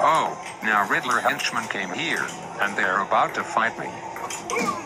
Oh, now Riddler henchmen came here, and they're about to fight me.